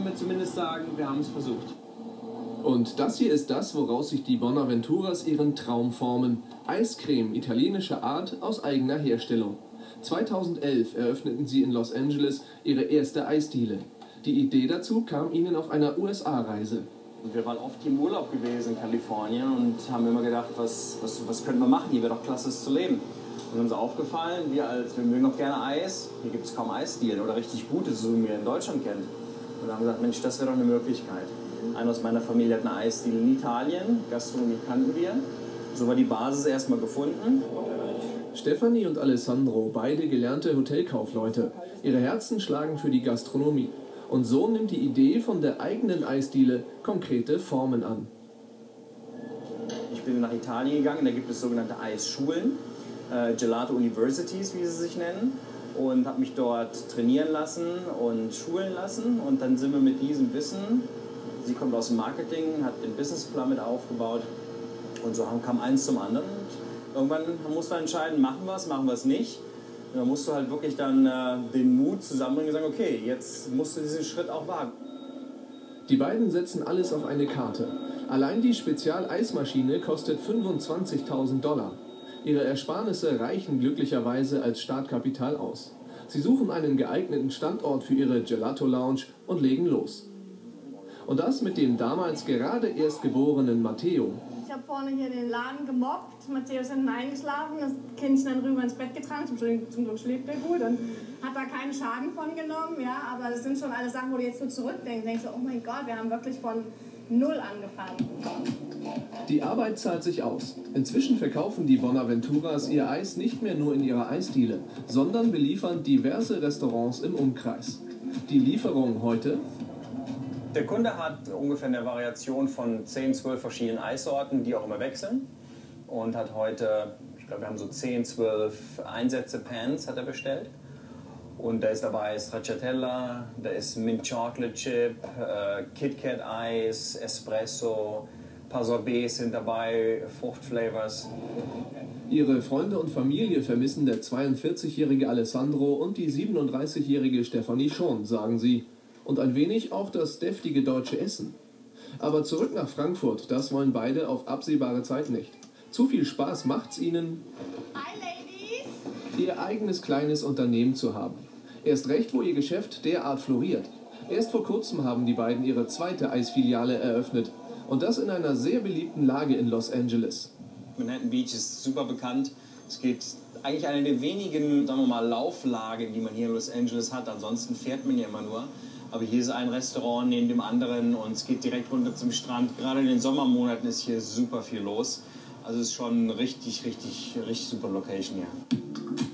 können wir zumindest sagen, wir haben es versucht. Und das hier ist das, woraus sich die Bonaventuras ihren Traum formen. Eiscreme italienischer Art aus eigener Herstellung. 2011 eröffneten sie in Los Angeles ihre erste Eisdiele. Die Idee dazu kam ihnen auf einer USA-Reise. Wir waren oft im Urlaub gewesen in Kalifornien und haben immer gedacht, was, was, was können wir machen? Hier wäre doch klasse es zu leben. Und uns aufgefallen, wir, als, wir mögen auch gerne Eis, hier gibt es kaum Eisdielen oder richtig gutes, so wie wir in Deutschland kennen. Und haben gesagt, Mensch, das wäre doch eine Möglichkeit. Einer aus meiner Familie hat eine Eisdiele in Italien, Gastronomie kannten wir. So war die Basis erstmal gefunden. Stefanie und Alessandro, beide gelernte Hotelkaufleute. Ihre Herzen schlagen für die Gastronomie. Und so nimmt die Idee von der eigenen Eisdiele konkrete Formen an. Ich bin nach Italien gegangen, da gibt es sogenannte Eisschulen, äh, Gelato Universities, wie sie sich nennen, und habe mich dort trainieren lassen und schulen lassen. Und dann sind wir mit diesem Wissen, sie kommt aus dem Marketing, hat den Businessplan mit aufgebaut und so kam eins zum anderen. Und irgendwann muss man entscheiden, machen wir es, machen wir es nicht. Da musst du halt wirklich dann äh, den Mut zusammenbringen und sagen, okay, jetzt musst du diesen Schritt auch wagen. Die beiden setzen alles auf eine Karte. Allein die Spezial-Eismaschine kostet 25.000 Dollar. Ihre Ersparnisse reichen glücklicherweise als Startkapital aus. Sie suchen einen geeigneten Standort für ihre Gelato Lounge und legen los. Und das mit dem damals gerade erst geborenen Matteo, ich habe vorne hier den Laden gemobbt. Matthäus ist hinten eingeschlafen, das Kind ist dann rüber ins Bett getragen. Zum, zum Glück schläft er gut und hat da keinen Schaden von genommen. Ja, aber das sind schon alle Sachen, wo du jetzt so zurückdenkst. Denkst du, oh mein Gott, wir haben wirklich von null angefangen. Die Arbeit zahlt sich aus. Inzwischen verkaufen die Bonaventuras ihr Eis nicht mehr nur in ihrer Eisdiele, sondern beliefern diverse Restaurants im Umkreis. Die Lieferung heute der Kunde hat ungefähr eine Variation von 10, 12 verschiedenen Eissorten, die auch immer wechseln. Und hat heute, ich glaube, wir haben so 10, 12 Einsätze Pans hat er bestellt. Und da ist dabei Stracciatella, da ist Mint Chocolate Chip, äh, KitKat Eis, Espresso, ein paar Sorbets sind dabei, Fruchtflavors. Ihre Freunde und Familie vermissen der 42-jährige Alessandro und die 37-jährige Stephanie schon, sagen sie und ein wenig auch das deftige deutsche Essen. Aber zurück nach Frankfurt, das wollen beide auf absehbare Zeit nicht. Zu viel Spaß macht's ihnen, ihr eigenes kleines Unternehmen zu haben. Erst recht, wo ihr Geschäft derart floriert. Erst vor kurzem haben die beiden ihre zweite Eisfiliale eröffnet. Und das in einer sehr beliebten Lage in Los Angeles. Manhattan Beach ist super bekannt. Es gibt eigentlich eine der wenigen, sagen wir mal, Lauflagen, die man hier in Los Angeles hat. Ansonsten fährt man ja immer nur. Aber hier ist ein Restaurant neben dem anderen und es geht direkt runter zum Strand. Gerade in den Sommermonaten ist hier super viel los. Also es ist schon richtig, richtig, richtig super Location hier.